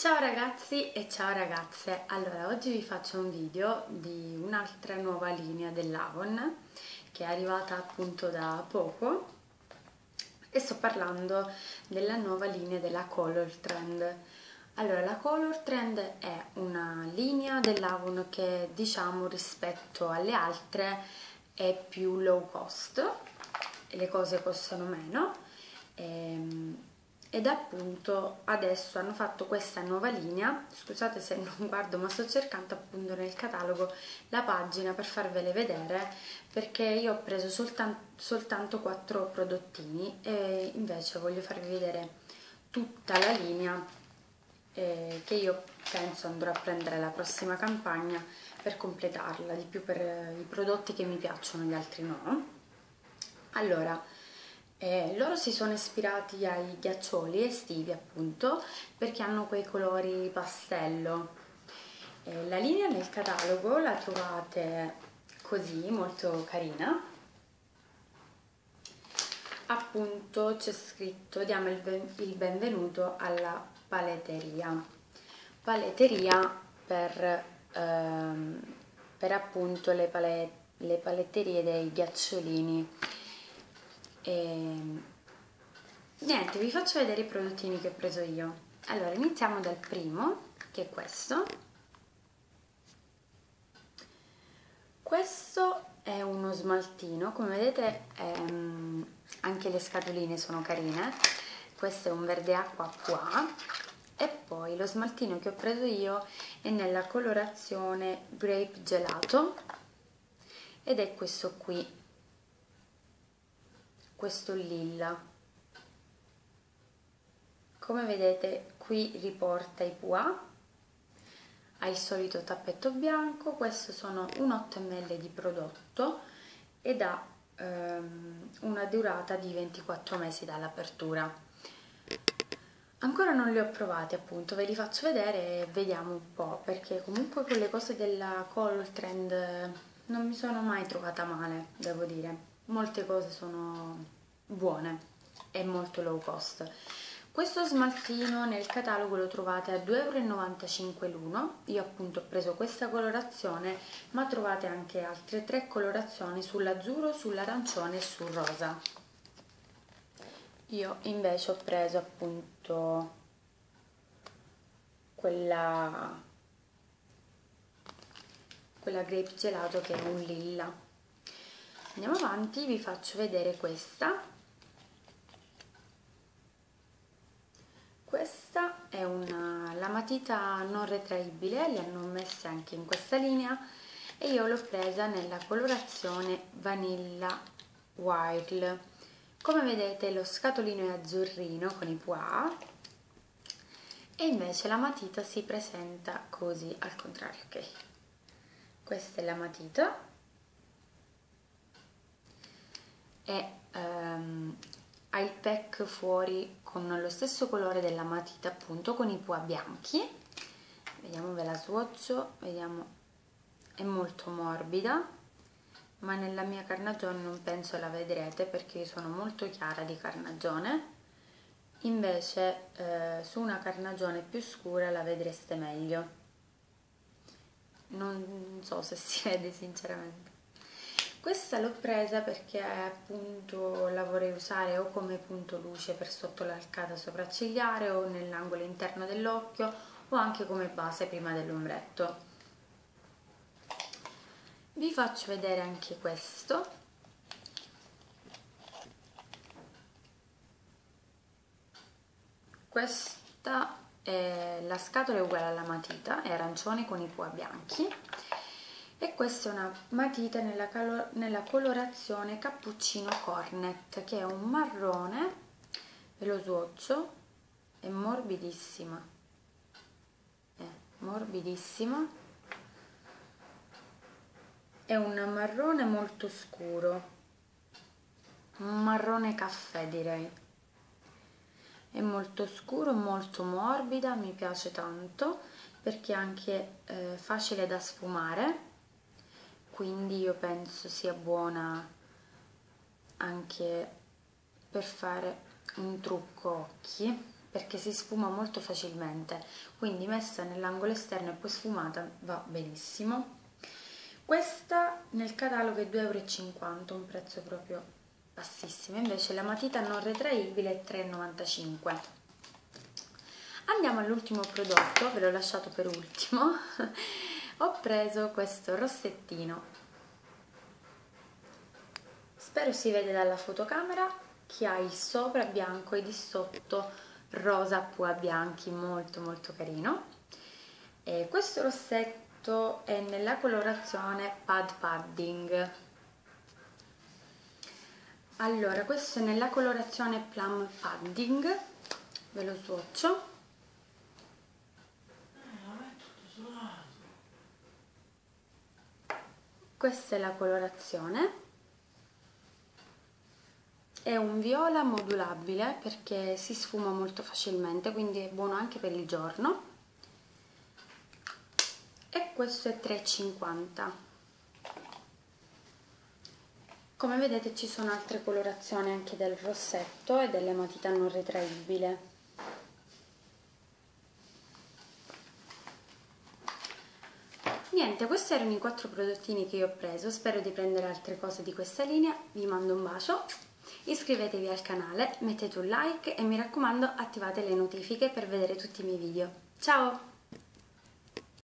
Ciao ragazzi e ciao ragazze, allora oggi vi faccio un video di un'altra nuova linea dell'Avon che è arrivata appunto da poco e sto parlando della nuova linea della Color Trend. Allora la Color Trend è una linea dell'Avon che diciamo rispetto alle altre è più low cost e le cose costano meno. Ehm, ed appunto adesso hanno fatto questa nuova linea scusate se non guardo ma sto cercando appunto nel catalogo la pagina per farvele vedere perché io ho preso soltanto, soltanto 4 prodottini e invece voglio farvi vedere tutta la linea eh, che io penso andrò a prendere la prossima campagna per completarla di più per i prodotti che mi piacciono gli altri no. Allora eh, loro si sono ispirati ai ghiaccioli estivi appunto perché hanno quei colori pastello. Eh, la linea nel catalogo la trovate così, molto carina. Appunto c'è scritto diamo il, ben, il benvenuto alla paletteria. Paletteria per, ehm, per appunto le, palet le paletterie dei ghiacciolini e ehm, niente vi faccio vedere i prodottini che ho preso io. Allora iniziamo dal primo che è questo. Questo è uno smaltino come vedete ehm, anche le scatoline sono carine. Questo è un verde acqua qua. E poi lo smaltino che ho preso io è nella colorazione grape gelato. Ed è questo qui questo lilla. Come vedete qui riporta i pois ha il solito tappetto bianco. Questo sono un 8 ml di prodotto ed ha ehm, una durata di 24 mesi dall'apertura. Ancora non li ho provati appunto. Ve li faccio vedere e vediamo un po' perché comunque con le cose della Color Trend non mi sono mai trovata male devo dire molte cose sono buone e molto low cost. Questo smaltino nel catalogo lo trovate a 2,95 euro l'uno. Io appunto ho preso questa colorazione ma trovate anche altre tre colorazioni sull'azzurro, sull'arancione e sul rosa. Io invece ho preso appunto quella quella grape gelato che è un lilla andiamo avanti vi faccio vedere questa. Questa è una, la matita non retraibile le hanno messe anche in questa linea e io l'ho presa nella colorazione vanilla wild come vedete lo scatolino è azzurrino con i pois e invece la matita si presenta così al contrario ok? Questa è la matita e ehm, ha il pack fuori con lo stesso colore della matita appunto con i pois bianchi. Vediamo ve la swatcho vediamo. È molto morbida ma nella mia carnagione non penso la vedrete perché io sono molto chiara di carnagione. Invece eh, su una carnagione più scura la vedreste meglio. Non so se si vede sinceramente questa l'ho presa perché appunto la vorrei usare o come punto luce per sotto l'arcata sopraccigliare o nell'angolo interno dell'occhio o anche come base prima dell'ombretto. Vi faccio vedere anche questo. Questa è la scatola è uguale alla matita è arancione con i pois bianchi e questa è una matita nella, nella colorazione cappuccino cornet che è un marrone ve lo swatcho è morbidissima è morbidissima è un marrone molto scuro. Un marrone caffè direi. È molto scuro molto morbida mi piace tanto perché è anche eh, facile da sfumare quindi io penso sia buona anche per fare un trucco occhi perché si sfuma molto facilmente. Quindi messa nell'angolo esterno e poi sfumata va benissimo. Questa nel catalogo è 2,50 euro un prezzo proprio bassissimo. Invece la matita non retraibile è 3,95 andiamo all'ultimo prodotto ve l'ho lasciato per ultimo ho preso questo rossettino. Spero si vede dalla fotocamera che ha il sopra bianco e di sotto rosa pua bianchi molto molto carino. E questo rossetto è nella colorazione pad padding. Allora questo è nella colorazione plum padding. Ve lo swatcho questa è la colorazione è un viola modulabile perché si sfuma molto facilmente, quindi è buono anche per il giorno. E questo è 3,50. Come vedete ci sono altre colorazioni anche del rossetto e delle matita non retraibile. Niente, questi erano i quattro prodottini che io ho preso, spero di prendere altre cose di questa linea, vi mando un bacio Iscrivetevi al canale, mettete un like e mi raccomando attivate le notifiche per vedere tutti i miei video. Ciao!